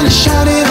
i shout it